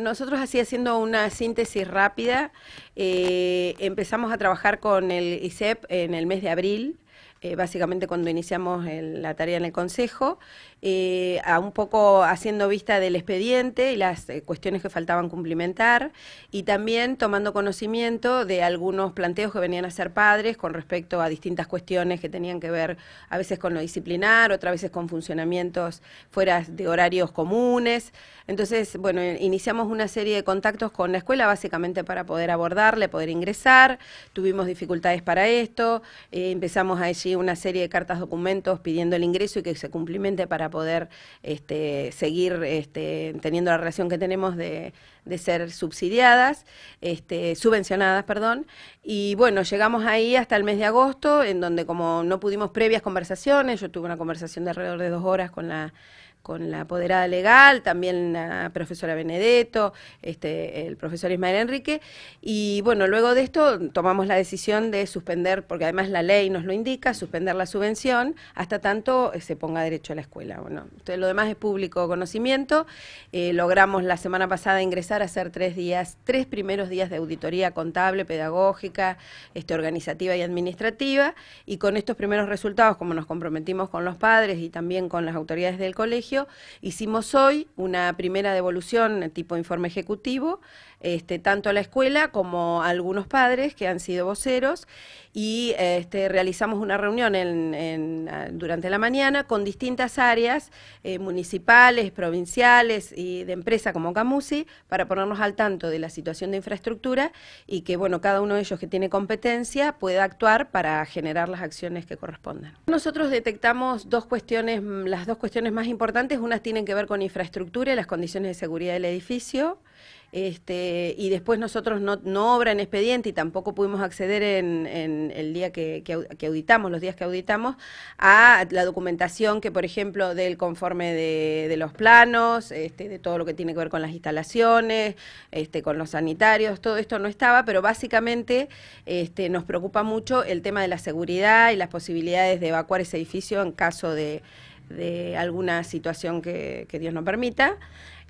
Nosotros así haciendo una síntesis rápida, eh, empezamos a trabajar con el ISEP en el mes de abril, eh, básicamente cuando iniciamos la tarea en el Consejo, eh, a un poco haciendo vista del expediente y las eh, cuestiones que faltaban cumplimentar, y también tomando conocimiento de algunos planteos que venían a ser padres con respecto a distintas cuestiones que tenían que ver a veces con lo disciplinar, otras veces con funcionamientos fuera de horarios comunes. Entonces, bueno, iniciamos una serie de contactos con la escuela básicamente para poder abordarle, poder ingresar, tuvimos dificultades para esto, empezamos a decir una serie de cartas documentos pidiendo el ingreso y que se cumplimente para poder este, seguir este, teniendo la relación que tenemos de, ser subsidiadas, este, subvencionadas, perdón. Y bueno, llegamos ahí hasta el mes de agosto, en donde como no pudimos previas conversaciones, yo tuve una conversación de alrededor de dos horas con la con la apoderada legal, también la profesora Benedetto, este, el profesor Ismael Enrique, y bueno, luego de esto tomamos la decisión de suspender, porque además la ley nos lo indica, suspender la subvención hasta tanto eh, se ponga derecho a la escuela. Bueno, entonces lo demás es público conocimiento. Eh, logramos la semana pasada ingresar a hacer tres días, tres primeros días de auditoría contable, pedagógica, este, organizativa y administrativa, y con estos primeros resultados, como nos comprometimos con los padres y también con las autoridades del colegio, hicimos hoy una primera devolución tipo informe ejecutivo, este, tanto a la escuela como algunos padres que han sido voceros, y este, realizamos una reunión en, durante la mañana con distintas áreas eh, municipales, provinciales y de empresa como Camusi, para ponernos al tanto de la situación de infraestructura y que bueno, cada uno de ellos que tiene competencia pueda actuar para generar las acciones que correspondan. Nosotros detectamos dos cuestiones, las dos cuestiones más importantes unas tienen que ver con infraestructura y las condiciones de seguridad del edificio, este, y después nosotros no, no obra en expediente y tampoco pudimos acceder en, el día que, auditamos, los días que auditamos, a la documentación que, por ejemplo, del conforme de, los planos, este, de todo lo que tiene que ver con las instalaciones, este, con los sanitarios, todo esto no estaba, pero básicamente este, nos preocupa mucho el tema de la seguridad y las posibilidades de evacuar ese edificio en caso de de alguna situación que, que Dios no permita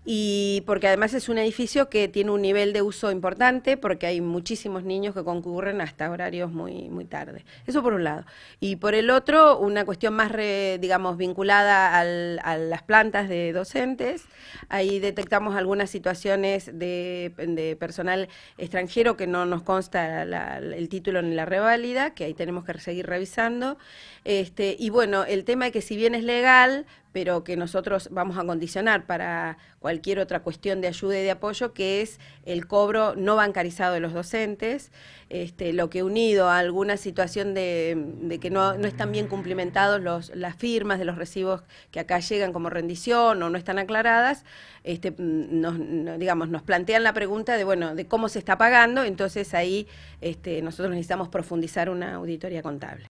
y porque además es un edificio que tiene un nivel de uso importante porque hay muchísimos niños que concurren hasta horarios muy muy tarde. Eso por un lado. Y por el otro, una cuestión más, digamos, vinculada a las plantas de docentes. Ahí detectamos algunas situaciones de, de personal extranjero que no nos consta el título ni la reválida, que ahí tenemos que seguir revisando. Este, y bueno, el tema es que si bien es legal, pero que nosotros vamos a condicionar para cualquier otra cuestión de ayuda y de apoyo, que es el cobro no bancarizado de los docentes, este, lo que unido a alguna situación de, que no, están bien cumplimentados los, las firmas de los recibos que acá llegan como rendición o no están aclaradas, este, nos, digamos, nos plantean la pregunta de, bueno, de cómo se está pagando, entonces ahí este, nosotros necesitamos profundizar una auditoría contable.